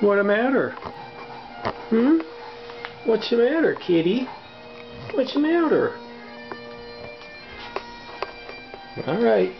What the matter? Hmm? What's the matter, kitty? What's the matter? All right.